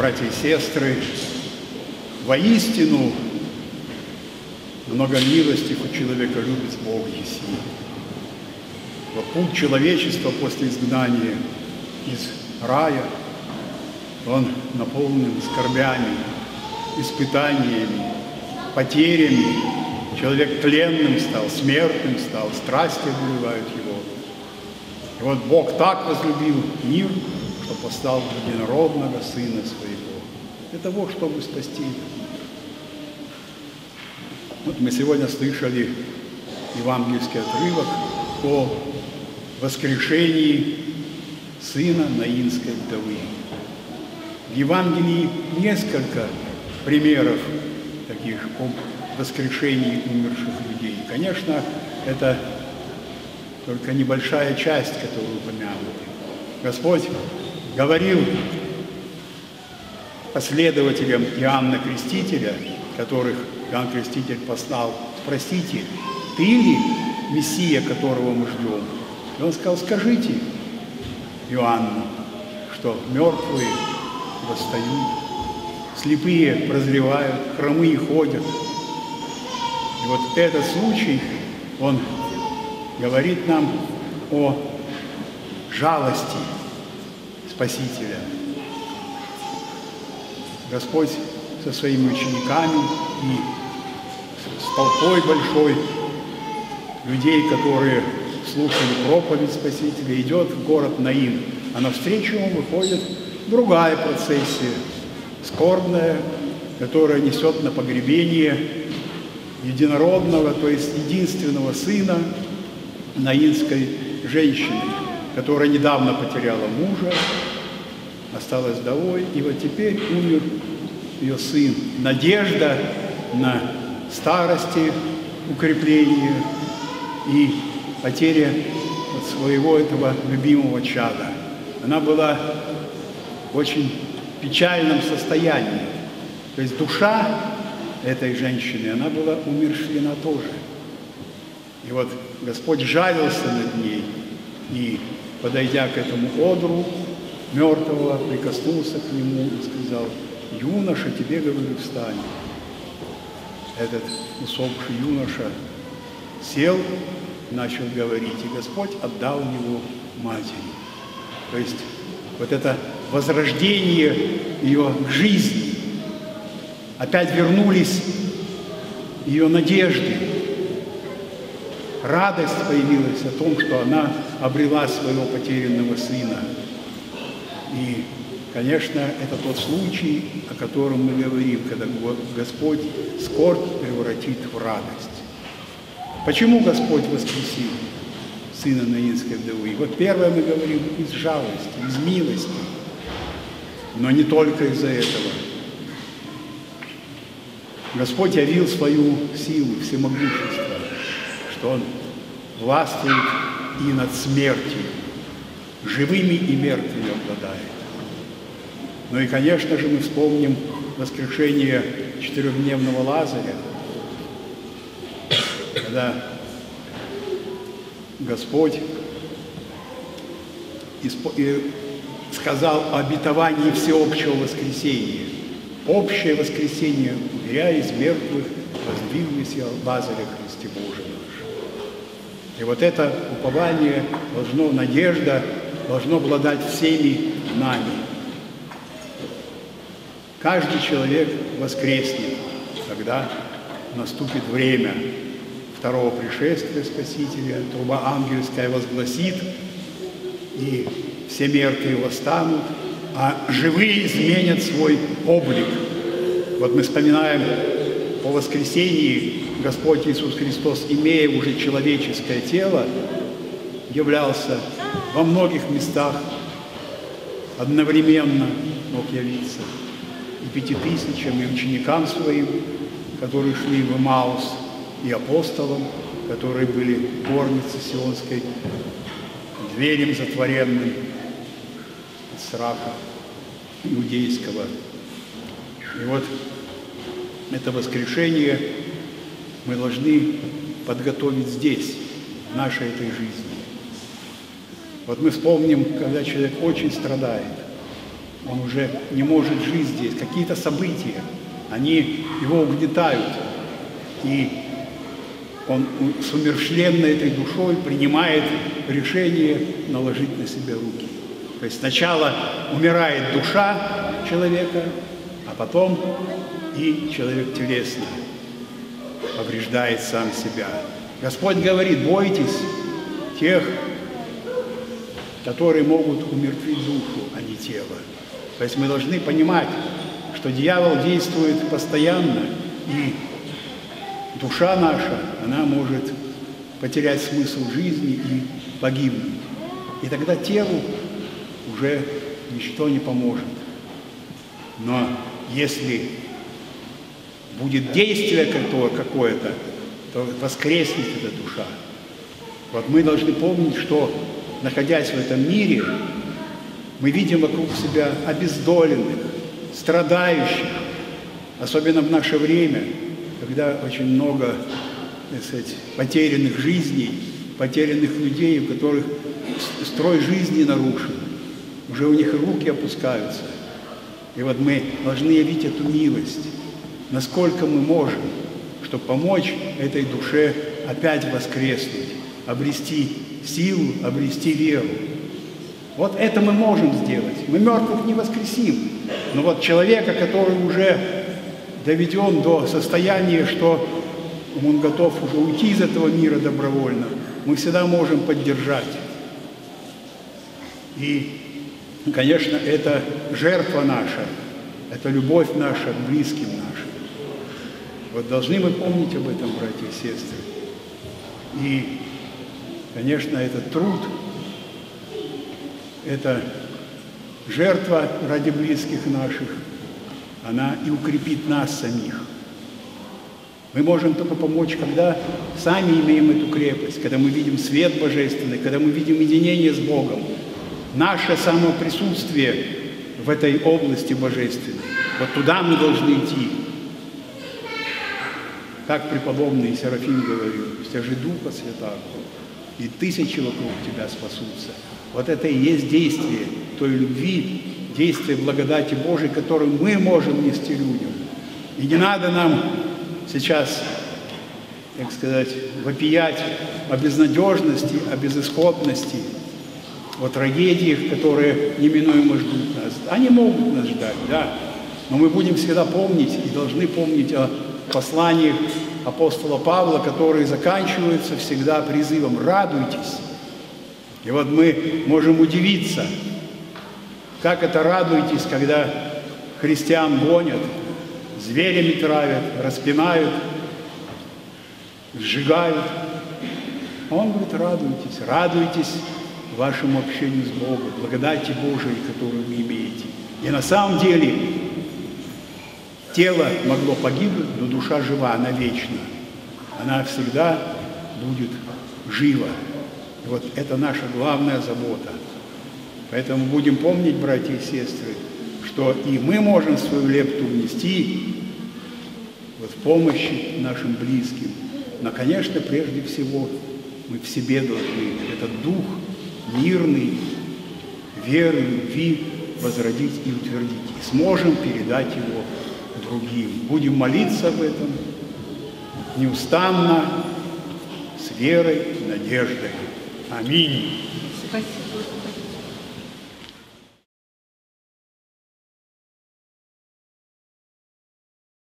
братья и сестры, воистину много милостив у человека любит Бог Еси. Вот путь человечества после изгнания из рая, он наполнен скорбями, испытаниями, потерями. Человек тленным стал, смертным стал, страсти одолевают его. И вот Бог так возлюбил мир, что послал единородного Сына Своего для того, чтобы спасти. Вот мы сегодня слышали евангельский отрывок о воскрешении сына Наинской вдовы. В Евангелии несколько примеров таких воскрешений умерших людей. Конечно, это только небольшая часть, которую упомянуты. Господь говорил последователям Иоанна Крестителя, которых Иоанн Креститель послал, спросите, ты ли Мессия, которого мы ждем? И он сказал, скажите Иоанну, что мертвые восстают, слепые прозревают, хромые ходят. И вот этот случай, он говорит нам о жалости Спасителя. Господь со своими учениками и с толпой большой людей, которые слушали проповедь Спасителя, идет в город Наин, а навстречу ему выходит другая процессия – скорбная, которая несет на погребение единородного, то есть единственного сына наинской женщины, которая недавно потеряла мужа, осталась вдовой, и вот теперь умер ее сын. Надежда на старости, укрепление и потеря своего этого любимого чада. Она была очень печальном состоянии. То есть душа этой женщины, она была умершлена тоже. И вот Господь жалился над ней и, подойдя к этому одру мертвого, прикоснулся к нему и сказал, юноша, тебе говорю, встань. Этот усопший юноша сел, начал говорить, и Господь отдал его матери. То есть вот это возрождение ее к жизни. Опять вернулись ее надежды. Радость появилась о том, что она обрела своего потерянного сына. И, конечно, это тот случай, о котором мы говорим, когда Господь скорбь превратит в радость. Почему Господь воскресил сына Наинской вдовы? Вот первое мы говорим из жалости, из милости – но не только из-за этого. Господь явил свою силу, всемогущество, что Он властвует и над смертью, живыми и мертвыми обладает. Ну и, конечно же, мы вспомним воскрешение четырехдневного Лазаря, когда Господь сказал о обетовании всеобщего воскресения. Общее воскресение, уверяя из мертвых, воздвигнися Лазаря Христе Боже наш. И вот это упование должно, надежда должно обладать всеми нами. Каждый человек воскреснет, когда наступит время второго пришествия Спасителя, труба ангельская возгласит, и все мертвые восстанут, а живые изменят свой облик. Вот мы вспоминаем по воскресении Господь Иисус Христос, имея уже человеческое тело, являлся во многих местах одновременно мог явиться и пяти тысячам, и ученикам своим, которые шли в Маус, и апостолам, которые были в горнице Сионской, дверем затворенным, страха иудейского. И вот это воскрешение мы должны подготовить здесь, в нашей этой жизни. Вот мы вспомним, когда человек очень страдает, он уже не может жить здесь. Какие-то события, они его угнетают. И он с умершленной этой душой принимает решение наложить на себя руки. То есть сначала умирает душа человека, а потом и человек телесно повреждает сам себя. Господь говорит, бойтесь тех, которые могут умертвить душу, а не тело. То есть мы должны понимать, что дьявол действует постоянно, и душа наша, она может потерять смысл жизни и погибнуть. И тогда телу уже ничто не поможет. Но если будет действие какое-то, то воскреснет эта душа. Вот мы должны помнить, что, находясь в этом мире, мы видим вокруг себя обездоленных, страдающих, особенно в наше время, когда очень много так сказать, потерянных жизней, потерянных людей, у которых строй жизни нарушен, уже у них руки опускаются. И вот мы должны явить эту милость, насколько мы можем, чтобы помочь этой душе опять воскреснуть, обрести силу, обрести веру. Вот это мы можем сделать. Мы мертвых не воскресим. Но вот человека, который уже доведен до состояния, что он готов уже уйти из этого мира добровольно, мы всегда можем поддержать. И, конечно, это жертва наша, это любовь наша к близким нашим. Вот должны мы помнить об этом, братья и сестры. И, конечно, этот труд, это жертва ради близких наших, она и укрепит нас самих. Мы можем только помочь, когда сами имеем эту крепость, когда мы видим свет божественный, когда мы видим единение с Богом. Наше самоприсутствие в этой области божественной. Вот туда мы должны идти. Как преподобный Серафим говорил, стяжи Духа Святаго, и тысячи вокруг тебя спасутся. Вот это и есть действие той любви, действие благодати Божией, которую мы можем нести людям. И не надо нам сейчас, так сказать, вопиять о безнадежности, о безысходности, о трагедиях, которые неминуемо ждут нас. Они могут нас ждать, да, но мы будем всегда помнить и должны помнить о послании апостола Павла, которые заканчиваются всегда призывом «радуйтесь». И вот мы можем удивиться, как это радуйтесь, когда христиан гонят, зверями травят, распинают, сжигают. Он говорит, радуйтесь, радуйтесь вашему общению с Богом, благодати Божией, которую вы имеете. И на самом деле Тело могло погибнуть, но душа жива, она вечна. Она всегда будет жива. И вот это наша главная забота. Поэтому будем помнить, братья и сестры, что и мы можем свою лепту внести вот в помощи нашим близким. Но, конечно, прежде всего мы в себе должны этот дух мирный, веры, любви возродить и утвердить. И сможем передать его другим. Будем молиться об этом неустанно, с верой, надеждой. Аминь. Спасибо.